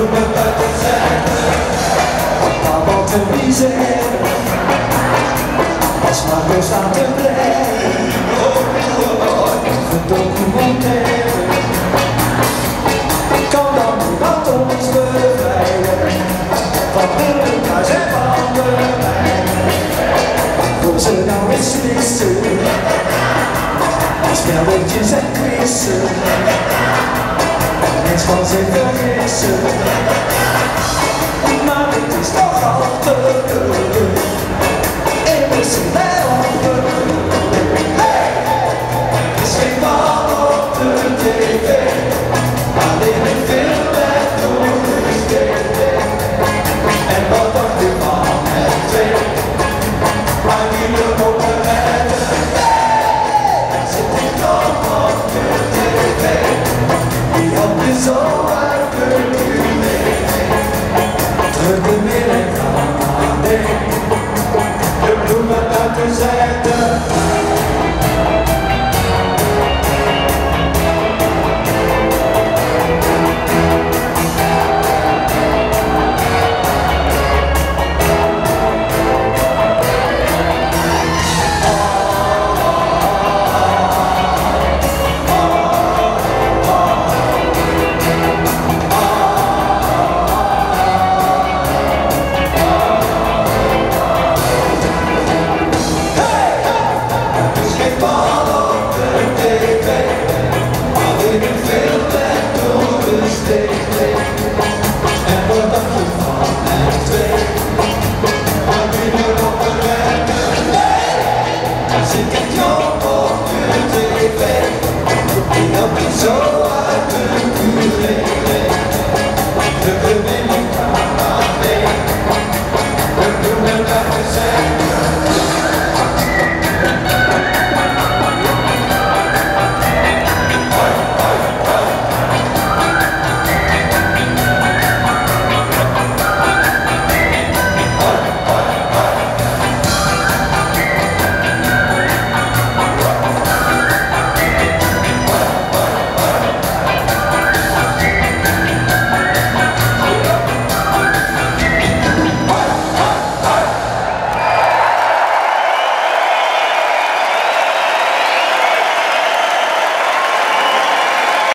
Als maar weer staan te blijven Gedocumenteerd Kan dan niemand ons bevrijden Van elkaar en van mijnen Voor ze nou eens missen Spelletjes en quizzen En van zich vergissen Maar dit is toch al te leuk So I could do it.